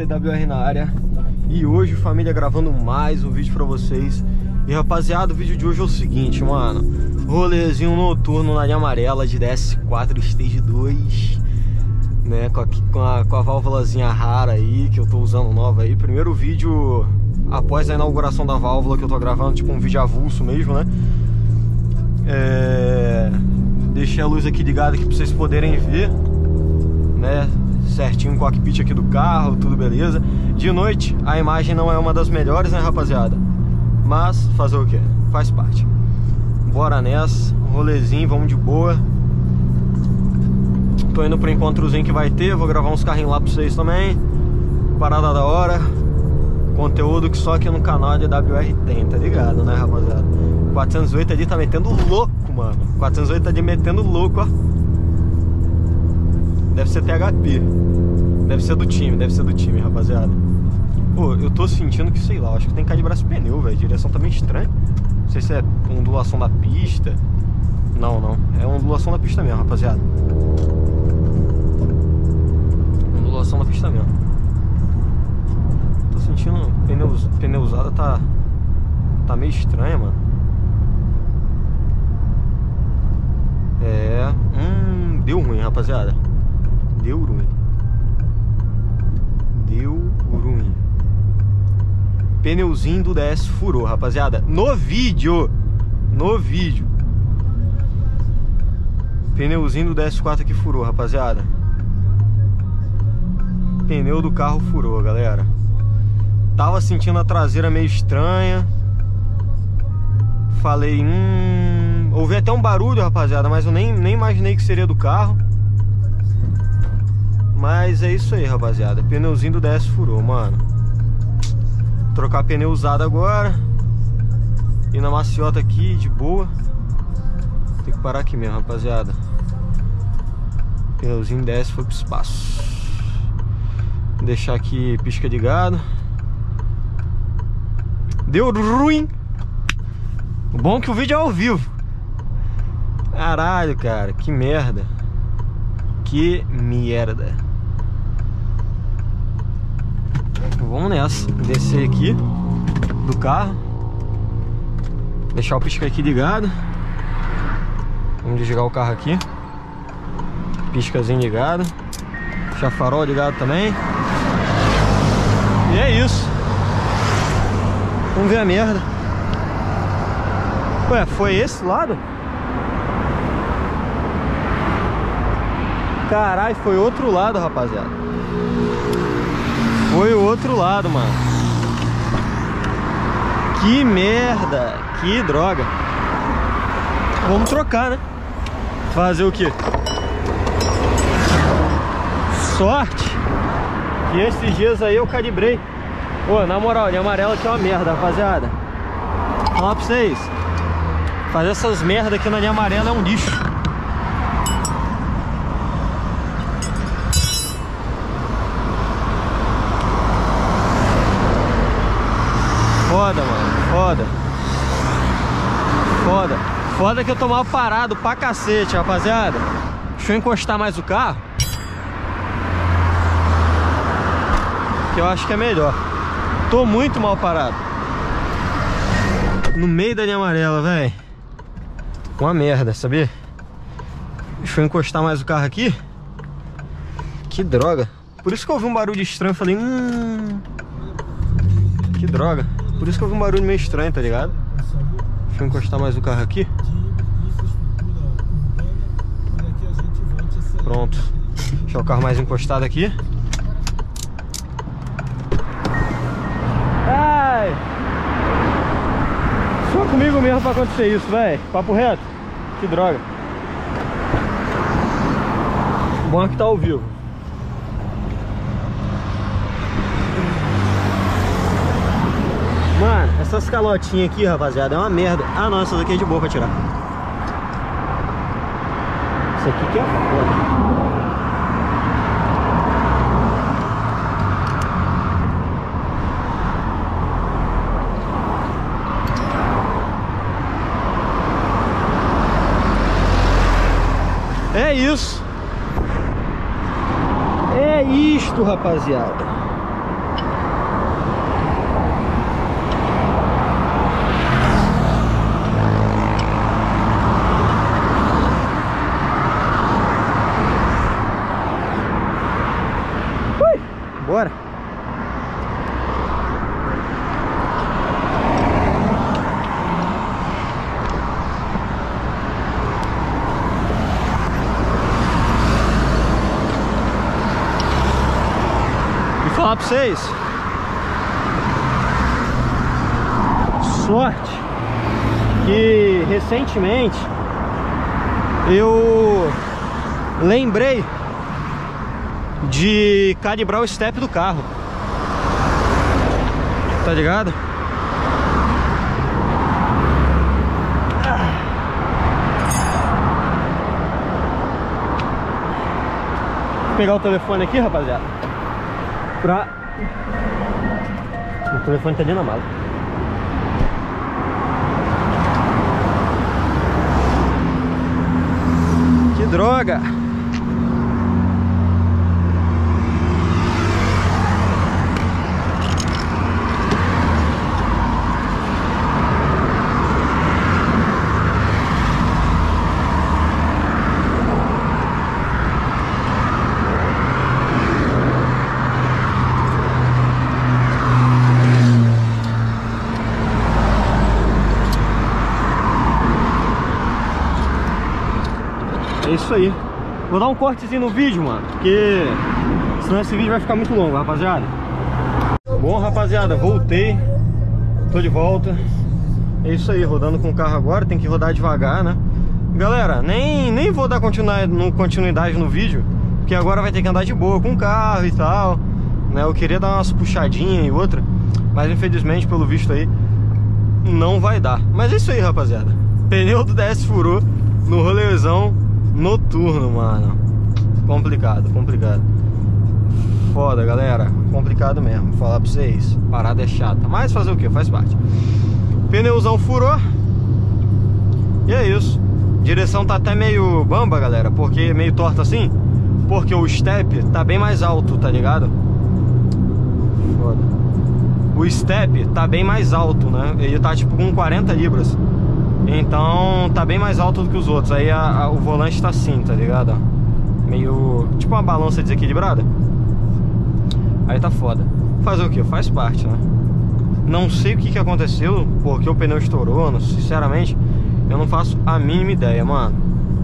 beleza? WR na área. E hoje família gravando mais um vídeo pra vocês. E rapaziada, o vídeo de hoje é o seguinte, mano. Rolezinho noturno na linha amarela de DS4 Stage 2 Né, com a, com a, com a válvulazinha rara aí, que eu tô usando nova aí. Primeiro vídeo após a inauguração da válvula que eu tô gravando Tipo um vídeo avulso mesmo, né? É... Deixei a luz aqui ligada aqui pra vocês poderem ver Né certinho o cockpit aqui do carro, tudo beleza. De noite a imagem não é uma das melhores, né, rapaziada? Mas fazer o que? Faz parte. Bora nessa, rolezinho, vamos de boa. Tô indo pro encontrozinho que vai ter, vou gravar uns carrinhos lá pra vocês também. Parada da hora. Conteúdo que só aqui no canal de WR tem, tá ligado, né, rapaziada? 408 ali tá metendo louco, mano. 408 tá ali metendo louco, ó. Deve ser THP. Deve ser do time, deve ser do time, rapaziada. Pô, eu tô sentindo que, sei lá, acho que tem que calibrar esse pneu, velho. Direção tá meio estranha. Não sei se é ondulação da pista. Não, não. É ondulação da pista mesmo, rapaziada. Ondulação da pista mesmo. Tô sentindo pneus, pneu usada tá tá meio estranha, mano. É, hum, deu ruim, rapaziada. Deu ruim. Deu ruim. Pneuzinho do DS furou, rapaziada. No vídeo. No vídeo. Pneuzinho do DS4 aqui furou, rapaziada. Pneu do carro furou, galera. Tava sentindo a traseira meio estranha. Falei, hum... Ouvi até um barulho, rapaziada, mas eu nem, nem imaginei que seria do carro. Mas é isso aí, rapaziada. Pneuzinho do DS furou, mano. Trocar pneu usado agora. E na maciota aqui, de boa. Tem que parar aqui mesmo, rapaziada. Pneuzinho DS foi pro espaço. Vou deixar aqui pisca de gado. Deu ruim. O bom é que o vídeo é ao vivo. Caralho, cara, que merda. Que merda. Vamos nessa. Descer aqui do carro. Deixar o pisca aqui ligado. Vamos desligar o carro aqui. Piscazinho ligado. Deixar farol ligado também. E é isso. Vamos ver a merda. Ué, foi esse lado? Caralho, foi outro lado, rapaziada. Foi o outro lado, mano. Que merda. Que droga. Vamos trocar, né? Fazer o quê? Sorte que esses dias aí eu calibrei. Pô, na moral, linha amarela aqui é uma merda, rapaziada. Falar pra vocês. Fazer essas merdas aqui na linha amarela é um lixo. Foda, mano. Foda. Foda. Que eu tomava parado pra cacete, rapaziada. Deixa eu encostar mais o carro. Que eu acho que é melhor. Tô muito mal parado. No meio da linha amarela, velho. Uma merda, sabia? Deixa eu encostar mais o carro aqui. Que droga. Por isso que eu ouvi um barulho estranho. Falei, hum... Que droga. Por isso que eu vi um barulho meio estranho, tá ligado? Deixa eu encostar mais o carro aqui. Pronto. Deixar o carro mais encostado aqui. Ai! Só comigo mesmo pra acontecer isso, velho. Papo reto. Que droga. Bom é que tá ao vivo. Mano, essas calotinhas aqui, rapaziada, é uma merda. Ah, não, essa daqui é de boa pra tirar. Isso aqui que é foda. É isso. É isto, rapaziada. agora E falar pra vocês. Sorte que recentemente eu lembrei de calibrar o step do carro. Tá ligado? Vou pegar o telefone aqui, rapaziada. Pra... O telefone tá dentro da mala. Que droga! Isso aí. Vou dar um cortezinho no vídeo, mano, porque senão esse vídeo vai ficar muito longo, rapaziada. Bom, rapaziada, voltei. Tô de volta. É isso aí, rodando com o carro agora, tem que rodar devagar, né? Galera, nem, nem vou dar continuidade no, vídeo, porque agora vai ter que andar de boa com o carro e tal. Né? Eu queria dar umas puxadinhas e outra, mas infelizmente, pelo visto aí, não vai dar. Mas é isso aí, rapaziada. Pneu do DS furou no rolezão noturno, mano. Complicado, complicado. Foda, galera. Complicado mesmo. Falar pra vocês. Parada é chata. Mas fazer o que? Faz parte. Pneuzão furou. E é isso. Direção tá até meio bamba, galera. Porque meio torta assim. Porque o step tá bem mais alto, tá ligado? Foda. O step tá bem mais alto, né? Ele tá tipo com 40 libras. Então tá bem mais alto do que os outros. Aí a, a, o volante tá assim, tá ligado? Meio. Tipo uma balança desequilibrada. Aí tá foda. Fazer o que? Faz parte, né? Não sei o que, que aconteceu, porque o pneu estourou, sinceramente, eu não faço a mínima ideia, mano.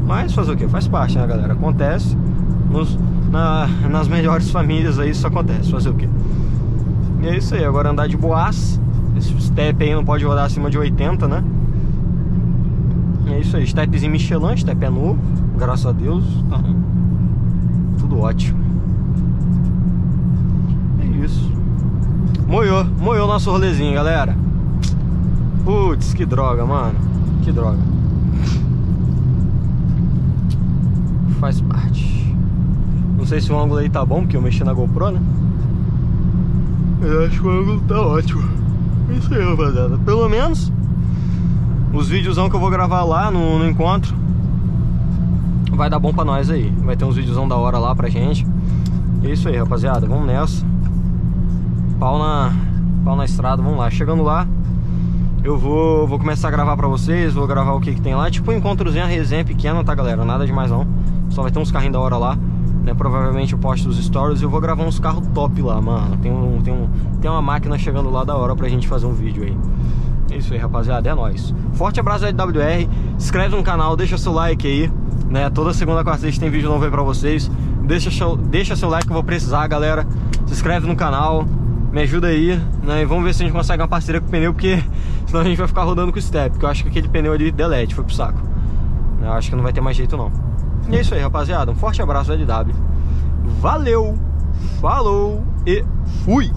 Mas fazer o que? Faz parte, né, galera? Acontece. Nos, na, nas melhores famílias aí isso acontece. Fazer o que? E é isso aí, agora andar de boas. Esse step aí não pode rodar acima de 80, né? É isso aí, stepzinho Michelin, step é novo, graças a Deus, tá tudo ótimo. É isso. Moiou, moiou nosso rolezinho, galera. Putz, que droga, mano. Que droga. Faz parte. Não sei se o ângulo aí tá bom, porque eu mexi na GoPro, né? Eu acho que o ângulo tá ótimo. É isso aí, rapaziada. Pelo menos os videozão que eu vou gravar lá no, no, encontro vai dar bom pra nós aí. Vai ter uns videozão da hora lá pra gente. É isso aí, rapaziada. Vamos nessa. Pau na, pau na estrada, vamos lá. Chegando lá, eu vou, vou começar a gravar pra vocês. Vou gravar o que, que tem lá. Tipo um encontrozinho, a resenha pequena, tá, galera? Nada demais não. Só vai ter uns carrinhos da hora lá. Né? Provavelmente eu posto os stories e eu vou gravar uns carros top lá, mano. Tem, um, tem, um, tem uma máquina chegando lá da hora pra gente fazer um vídeo aí. É isso aí, rapaziada, é nóis. Forte abraço da WR, inscreve no canal, deixa seu like aí, né? Toda segunda, quarta, sexta tem vídeo novo aí pra vocês. Deixa seu, deixa seu like que eu vou precisar, galera. Se inscreve no canal, me ajuda aí, né? E vamos ver se a gente consegue uma parceria com o pneu, porque senão a gente vai ficar rodando com o step, porque eu acho que aquele pneu ali delete, foi pro saco. Eu acho que não vai ter mais jeito não. E é isso aí, rapaziada. Um forte abraço da LW. Valeu, falou e fui!